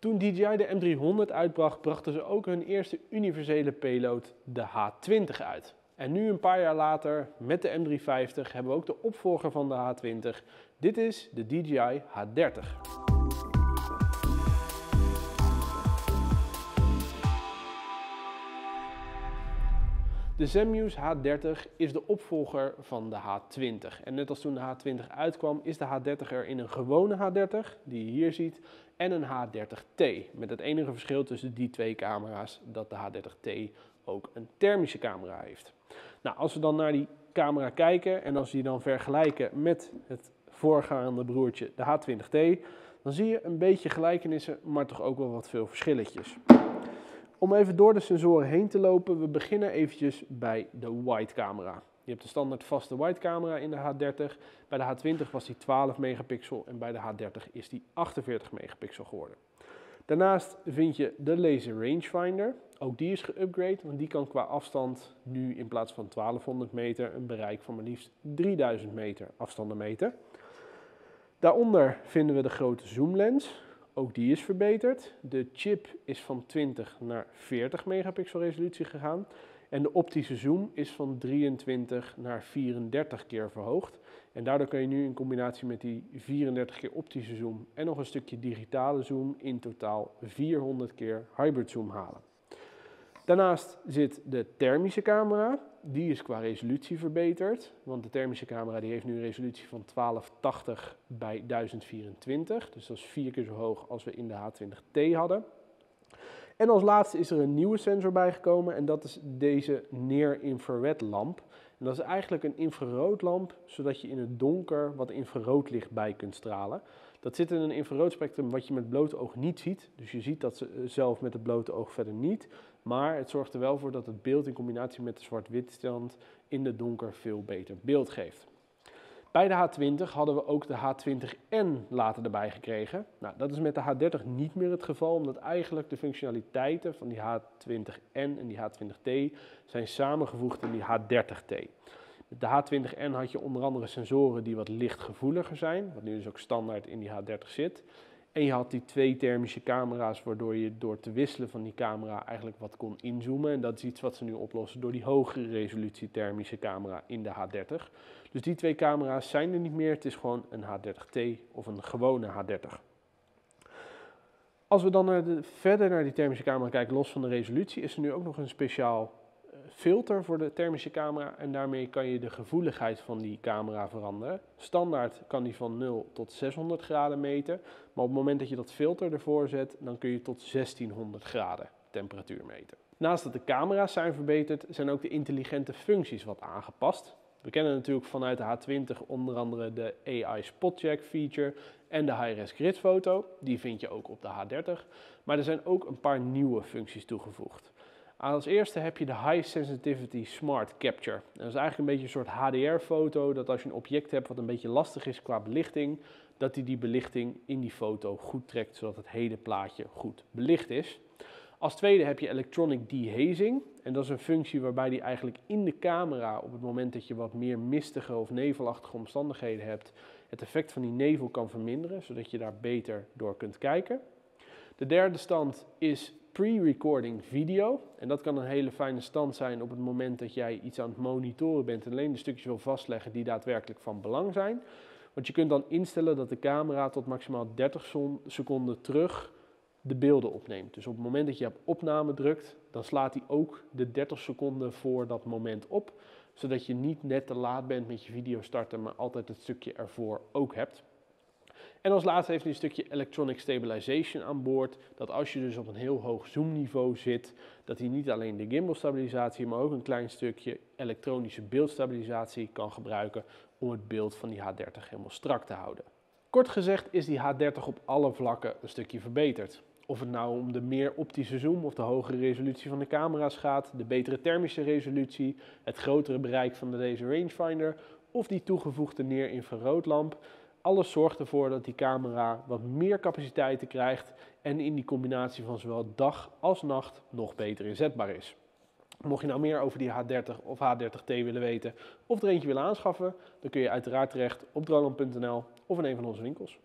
Toen DJI de M300 uitbracht, brachten ze ook hun eerste universele payload, de H20, uit. En nu een paar jaar later, met de M350, hebben we ook de opvolger van de H20. Dit is de DJI H30. De Zenmuse H30 is de opvolger van de H20. En net als toen de H20 uitkwam, is de H30 er in een gewone H30, die je hier ziet, en een H30T. Met het enige verschil tussen die twee camera's dat de H30T ook een thermische camera heeft. Nou, als we dan naar die camera kijken en als we die dan vergelijken met het voorgaande broertje, de H20T, dan zie je een beetje gelijkenissen, maar toch ook wel wat veel verschilletjes. Om even door de sensoren heen te lopen, we beginnen eventjes bij de wide camera. Je hebt de standaard vaste wide camera in de H30. Bij de H20 was die 12 megapixel en bij de H30 is die 48 megapixel geworden. Daarnaast vind je de laser rangefinder. Ook die is geüpgrade, want die kan qua afstand nu in plaats van 1200 meter een bereik van maar liefst 3000 meter afstanden meten. Daaronder vinden we de grote zoomlens. Ook die is verbeterd. De chip is van 20 naar 40 megapixel resolutie gegaan. En de optische zoom is van 23 naar 34 keer verhoogd. En daardoor kun je nu in combinatie met die 34 keer optische zoom en nog een stukje digitale zoom in totaal 400 keer hybrid zoom halen. Daarnaast zit de thermische camera. Die is qua resolutie verbeterd. Want de thermische camera die heeft nu een resolutie van 1280 bij 1024. Dus dat is vier keer zo hoog als we in de H20T hadden. En als laatste is er een nieuwe sensor bijgekomen en dat is deze near-infrared lamp. En dat is eigenlijk een infraroodlamp, zodat je in het donker wat infraroodlicht bij kunt stralen. Dat zit in een infraroodspectrum wat je met blote oog niet ziet. Dus je ziet dat ze eh, zelf met het blote oog verder niet. Maar het zorgt er wel voor dat het beeld in combinatie met de zwart-wit stand in het donker veel beter beeld geeft. Bij de H20 hadden we ook de H20N later erbij gekregen. Nou, dat is met de H30 niet meer het geval, omdat eigenlijk de functionaliteiten van die H20N en die H20T zijn samengevoegd in die H30T. De H20N had je onder andere sensoren die wat lichtgevoeliger zijn, wat nu dus ook standaard in die H30 zit. En je had die twee thermische camera's, waardoor je door te wisselen van die camera eigenlijk wat kon inzoomen. En dat is iets wat ze nu oplossen door die hogere resolutie thermische camera in de H30. Dus die twee camera's zijn er niet meer. Het is gewoon een H30T of een gewone H30. Als we dan verder naar die thermische camera kijken, los van de resolutie, is er nu ook nog een speciaal filter voor de thermische camera en daarmee kan je de gevoeligheid van die camera veranderen. Standaard kan die van 0 tot 600 graden meten, maar op het moment dat je dat filter ervoor zet, dan kun je tot 1600 graden temperatuur meten. Naast dat de camera's zijn verbeterd, zijn ook de intelligente functies wat aangepast. We kennen natuurlijk vanuit de H20 onder andere de AI Spotcheck feature en de high-res grid foto. Die vind je ook op de H30. Maar er zijn ook een paar nieuwe functies toegevoegd. Als eerste heb je de High Sensitivity Smart Capture. Dat is eigenlijk een beetje een soort HDR-foto, dat als je een object hebt wat een beetje lastig is qua belichting, dat hij die belichting in die foto goed trekt, zodat het hele plaatje goed belicht is. Als tweede heb je Electronic Dehazing. En dat is een functie waarbij die eigenlijk in de camera, op het moment dat je wat meer mistige of nevelachtige omstandigheden hebt, het effect van die nevel kan verminderen, zodat je daar beter door kunt kijken. De derde stand is pre-recording video. En dat kan een hele fijne stand zijn op het moment dat jij iets aan het monitoren bent en alleen de stukjes wil vastleggen die daadwerkelijk van belang zijn. Want je kunt dan instellen dat de camera tot maximaal 30 seconden terug de beelden opneemt. Dus op het moment dat je op opname drukt, dan slaat hij ook de 30 seconden voor dat moment op. Zodat je niet net te laat bent met je video starten, maar altijd het stukje ervoor ook hebt. En als laatste heeft hij een stukje electronic stabilization aan boord. Dat als je dus op een heel hoog zoomniveau zit, dat hij niet alleen de gimbal stabilisatie, maar ook een klein stukje elektronische beeldstabilisatie kan gebruiken om het beeld van die H30 helemaal strak te houden. Kort gezegd is die H30 op alle vlakken een stukje verbeterd. Of het nou om de meer optische zoom of de hogere resolutie van de camera's gaat, de betere thermische resolutie, het grotere bereik van de laser rangefinder of die toegevoegde near-infraroodlamp alles zorgt ervoor dat die camera wat meer capaciteit krijgt en in die combinatie van zowel dag als nacht nog beter inzetbaar is. Mocht je nou meer over die H30 of H30T willen weten of er eentje willen aanschaffen, dan kun je uiteraard terecht op droneland.nl of in een van onze winkels.